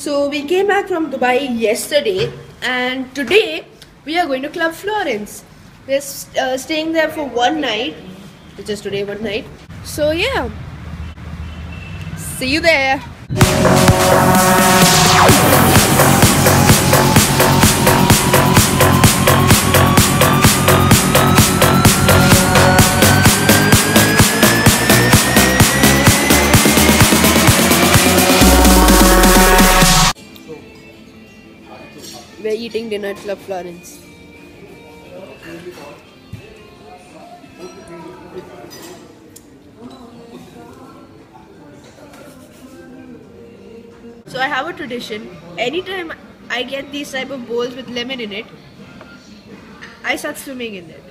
So we came back from Dubai yesterday, and today we are going to Club Florence. We're uh, staying there for one night, which is today one night. So yeah, see you there. We're eating dinner at Club Florence. So I have a tradition. Anytime I get these type of bowls with lemon in it, I start swimming in it.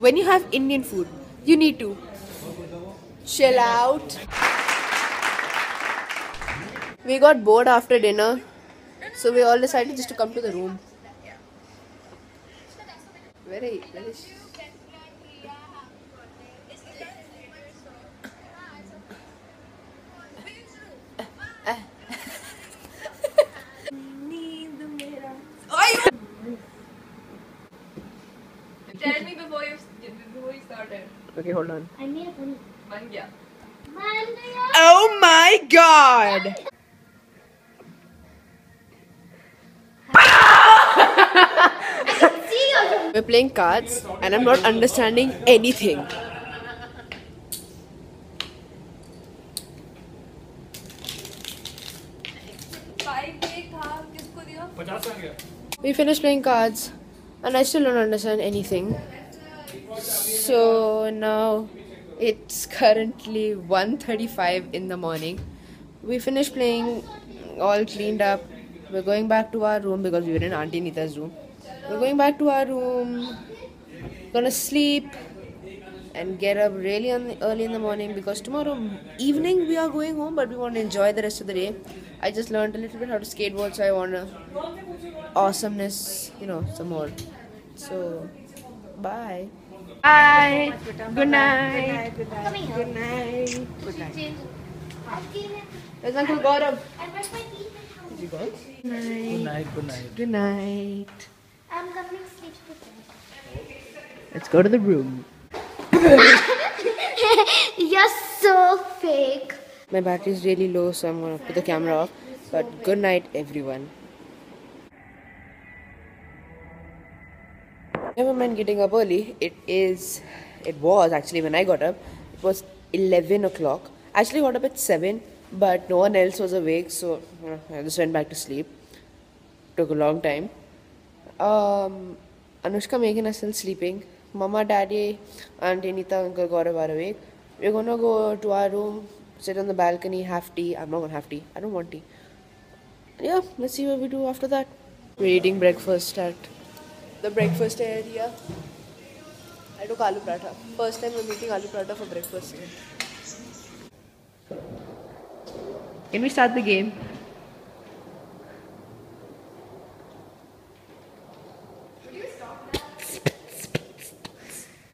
when you have Indian food, you need to chill out. We got bored after dinner, so we all decided just to come to the room. Very, very. Tell me before you before you started. Okay, hold on. I made a funny. Oh my god! We're playing cards and I'm not understanding anything. We finished playing cards and I still don't understand anything. So now it's currently 1.35 in the morning. We finished playing all cleaned up. We're going back to our room because we were in Auntie Nita's room. We're going back to our room. Gonna sleep and get up really early in the morning because tomorrow evening we are going home but we want to enjoy the rest of the day. I just learned a little bit how to skateboard so I want to awesomeness, you know, some more. So, bye. Bye. Good night. Come here. Good night. Good night. Change. I've seen Uncle Gaurav? I brushed my teeth. Did you go? Good night. Good night, good night. Good night. I'm coming sleep. Let's go to the room. You're so fake. My battery is really low, so I'm gonna put the camera off. But good night, everyone. Never mind getting up early. It is, it was actually when I got up, it was 11 o'clock. I actually got up at 7, but no one else was awake, so uh, I just went back to sleep. Took a long time. Um, Anushka, Megan are still sleeping. Mama, Daddy, Auntie Anita, Uncle Gaurav are awake. We're gonna go to our room, sit on the balcony, have tea. I'm not gonna have tea. I don't want tea. Yeah, let's see what we do after that. We're eating breakfast at the breakfast area. I took aloo paratha. First time I'm eating aloo paratha for breakfast. Can we start the game?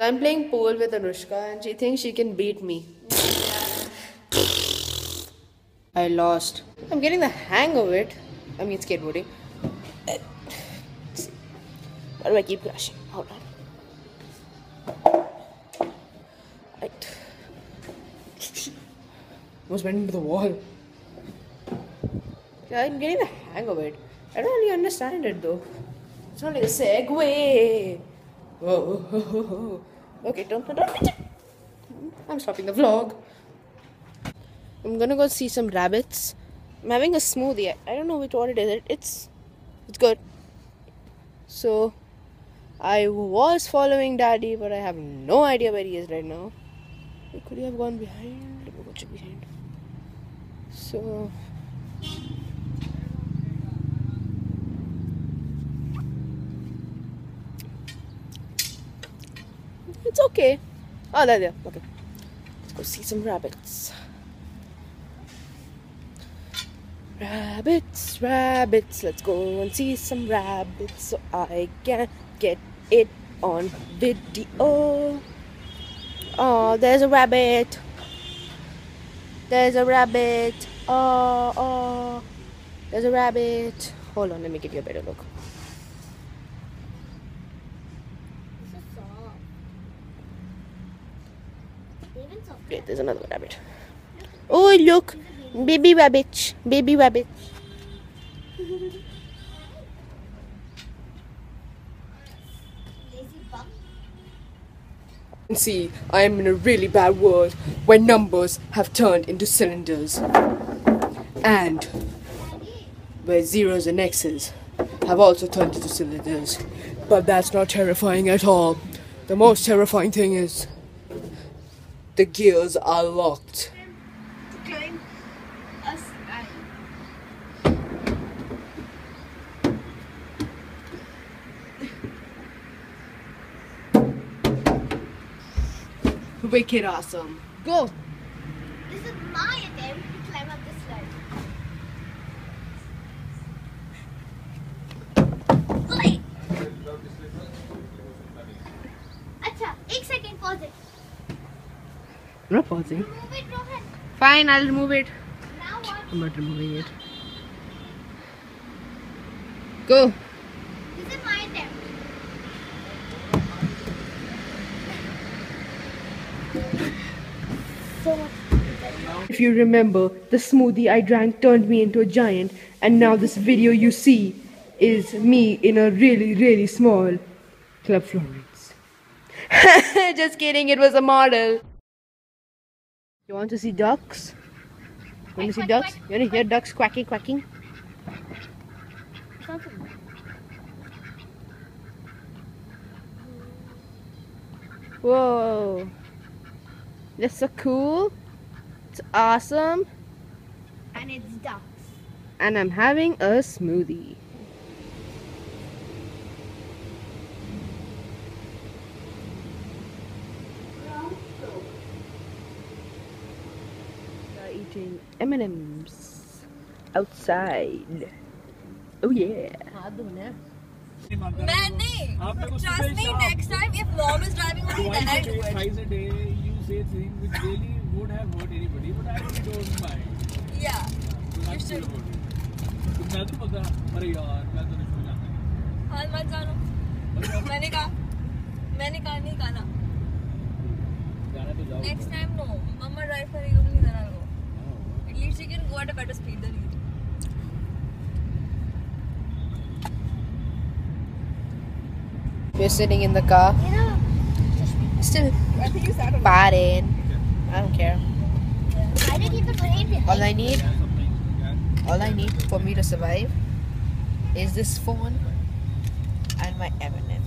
I'm playing pool with Anushka and she thinks she can beat me. I lost. I'm getting the hang of it. I mean skateboarding. Why do I keep crashing? Hold on. Right. Was went into the wall. Yeah, I'm getting the hang of it. I don't really understand it though. It's not like a Segway. Whoa. Okay, don't, don't, don't. I'm stopping the vlog. I'm gonna go see some rabbits. I'm having a smoothie. I don't know which one it is. It's it's good. So I was following Daddy, but I have no idea where he is right now. Could he have gone behind? Let me go check behind. So it's okay. Oh, there, there. Okay. Let's go see some rabbits. Rabbits, rabbits, let's go and see some rabbits so I can get it on video. Oh, there's a rabbit. There's a rabbit. Oh, oh. There's a rabbit. Hold on, let me give you a better look. This is soft. There's another rabbit. Oh, look. Baby rabbit. Baby rabbit. See, I am in a really bad world where numbers have turned into cylinders. And where zeros and x's have also turned into cylinders. But that's not terrifying at all. The most terrifying thing is the gears are locked. Wicked awesome. Go! I'm not pausing. It, Fine, I'll remove it. I'm not removing it. Go. This is my attempt. If you remember, the smoothie I drank turned me into a giant and now this video you see is me in a really really small Club Florence. Just kidding, it was a model. You want to see ducks? You want to see ducks? You want to hear ducks quacking, quacking? Whoa. That's so cool. It's awesome. and it's ducks And I'm having a smoothie. Eating M&M's outside. Oh yeah. नहीं trust me next time if mom is driving only then I do it Twice a day, you say things which really would have hurt anybody, but I don't mind. yeah So you should. तो मैं तो पता अरे यार मैं तो नहीं जाना हाल मत जानो मैंने कहा मैंने कहा नहीं कहा ना जाना तो जाओ next time no mama drive करेगी only then I'll go at least she can go at a better speed than you We're sitting in the car. you know Still I think you sat on partying. I don't care. why did you put rain All I need, all I need for me to survive is this phone and my M&Ms.